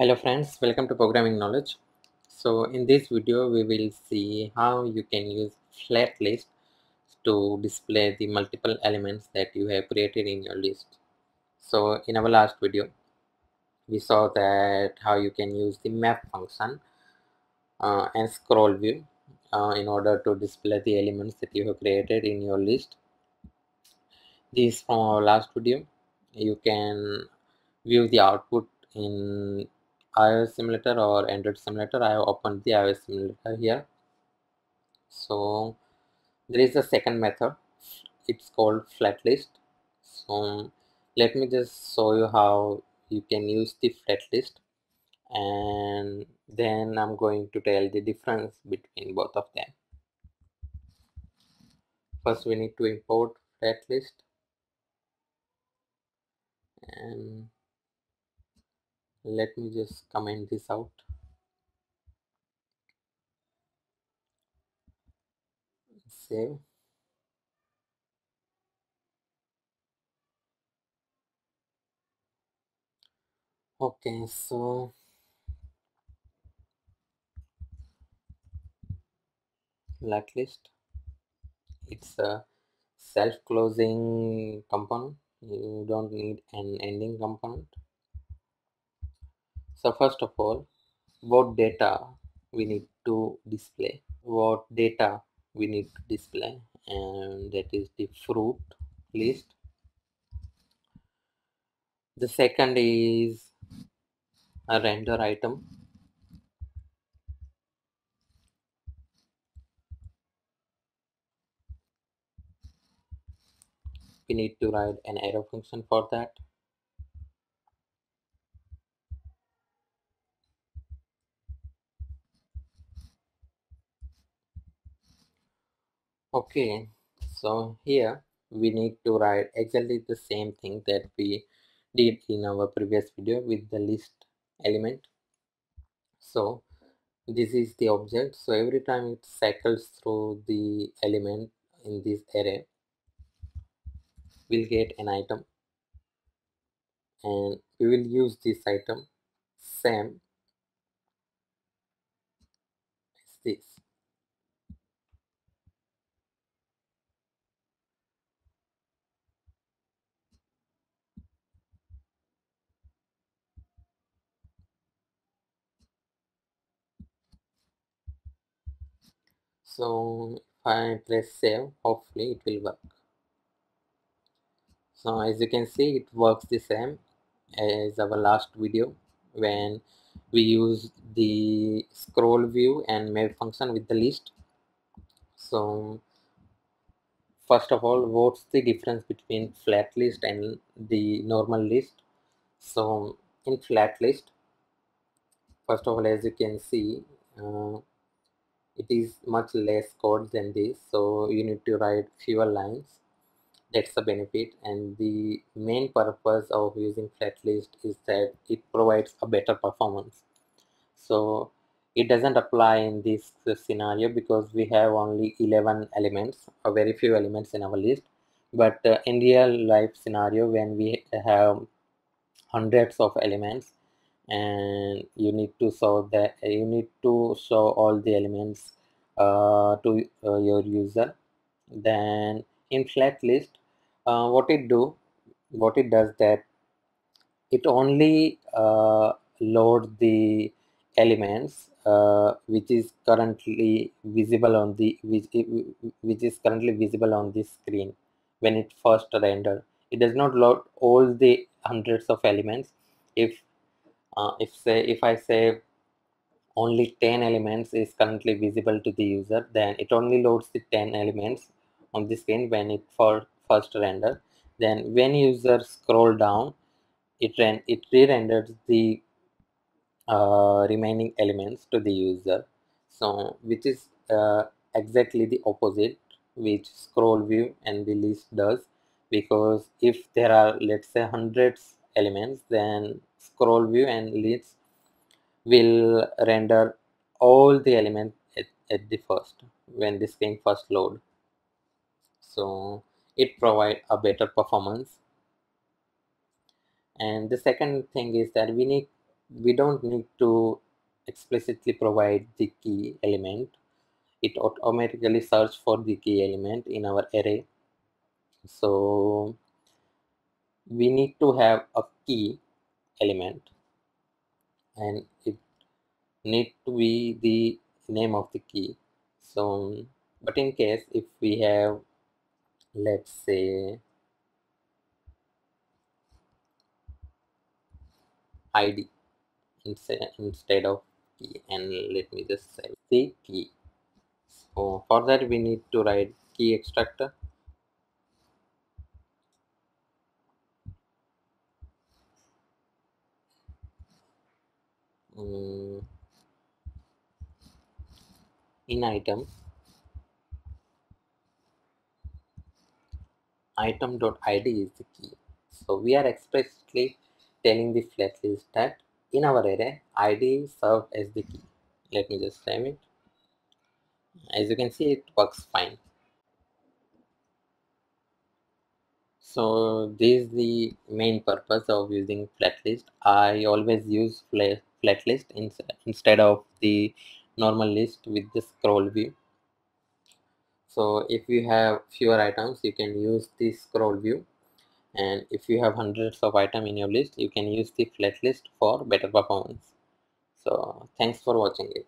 Hello friends, welcome to Programming Knowledge. So in this video we will see how you can use flat list to display the multiple elements that you have created in your list. So in our last video we saw that how you can use the map function uh, and scroll view uh, in order to display the elements that you have created in your list. This from our last video you can view the output in iOS simulator or Android simulator. I have opened the iOS simulator here. So there is a second method. It's called flat list. So let me just show you how you can use the flat list and then I'm going to tell the difference between both of them. First we need to import flat list and let me just comment this out. Save. Okay so flat list it's a self-closing component. You don't need an ending component so first of all what data we need to display? What data we need to display? And that is the fruit list. The second is a render item. We need to write an arrow function for that okay so here we need to write exactly the same thing that we did in our previous video with the list element. So this is the object. So every time it cycles through the element in this array we'll get an item. And we will use this item same as this so if I press save hopefully it will work. So as you can see it works the same as our last video when we use the scroll view and map function with the list. So first of all what's the difference between flat list and the normal list? So in flat list first of all as you can see uh, it is much less code than this so you need to write fewer lines. That's the benefit and the main purpose of using flat list is that it provides a better performance. So it doesn't apply in this scenario because we have only 11 elements or very few elements in our list. But uh, in real life scenario when we have hundreds of elements and you need to show that you need to show all the elements uh, to uh, your user. Then in flat list uh, what it do what it does that it only uh, load the elements uh, which is currently visible on the which, which is currently visible on the screen when it first render. It does not load all the hundreds of elements. If uh, if say if i say only 10 elements is currently visible to the user then it only loads the 10 elements on the screen when it for first render. Then when user scroll down it ren it re-renders the uh, remaining elements to the user. So which is uh, exactly the opposite which scroll view and the list does. Because if there are let's say hundreds elements then scroll view and list will render all the elements at, at the first when the screen first load. So it provide a better performance. And the second thing is that we need we don't need to explicitly provide the key element. It automatically search for the key element in our array. So we need to have a key element. And it need to be the name of the key. So but in case if we have let's say id instead of key and let me just say the key. So for that we need to write key extractor um, in item. Item.id is the key. So we are expressly telling the flat list that in our array id served as the key. Let me just time it. As you can see it works fine. So this is the main purpose of using flat list. I always use flat list instead of the normal list with the scroll view. So if you have fewer items you can use the scroll view. And if you have hundreds of items in your list you can use the flat list for better performance. So thanks for watching it